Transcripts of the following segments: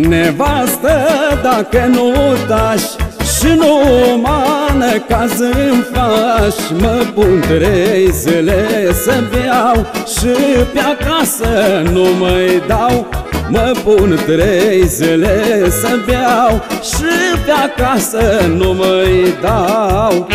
nevastă dacă nu tași Și nu mană caz în faci Mă pun trei zile să beau Și pe acasă nu mai dau. Mă pun trei zile să beau Și pe acasă nu mai dau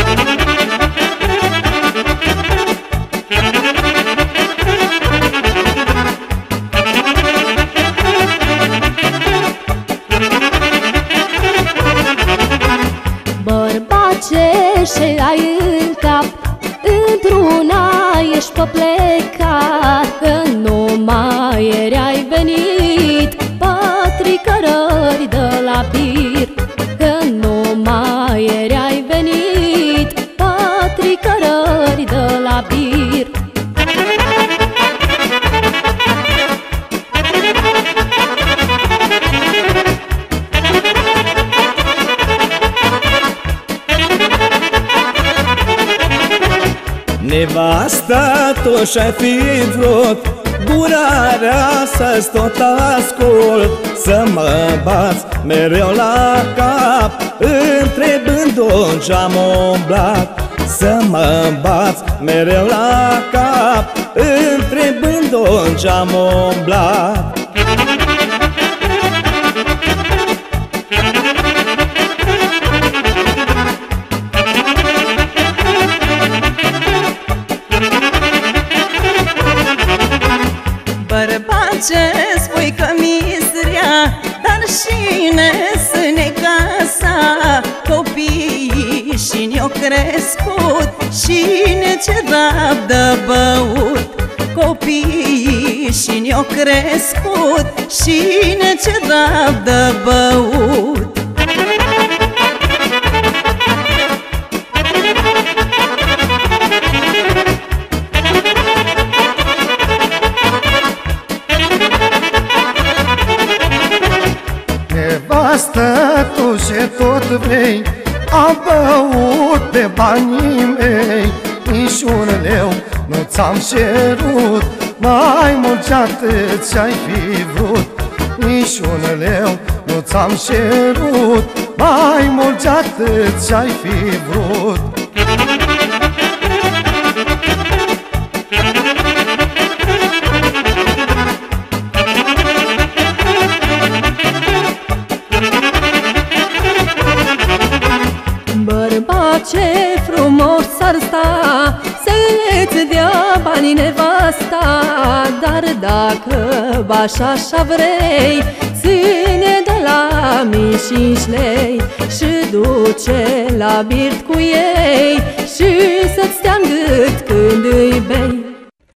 ești pe plecat Că nu mai eri ai venit. Patricărări de la bir Că nu mai eri ai venit Nevasta tu și-ai fi vrut Gurarea să-ți tot ascult Să mă bați mereu la cap. Întrebând unde am umblat Să mă bați mereu la cap. Întrebând unde am umblat ce spui că misria Dar cine să ne casa? Copiii și ne-au crescut Cine ce rabdă băut? Copiii și ne-au crescut Cine ce rabdă băut ce tot vrei Am băut de banii mei. Nici un leu nu ți-am cerut Mai mult ce atât ce-ai fi vrut. Nici un leu nu ți-am cerut Mai mult ce atât ce-ai fi vrut frumos ar sta Să-ți dea banii nevasta. Dar dacă așa așa vrei Ține de la mii cinci lei Și duce la birt cu ei Și să-ți stea gât când îi bei